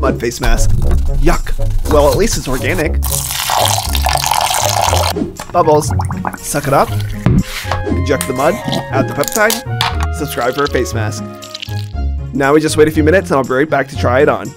Mud face mask. Yuck. Well, at least it's organic. Bubbles. Suck it up. Inject the mud. Add the peptide. Subscribe for a face mask. Now we just wait a few minutes and I'll be right back to try it on.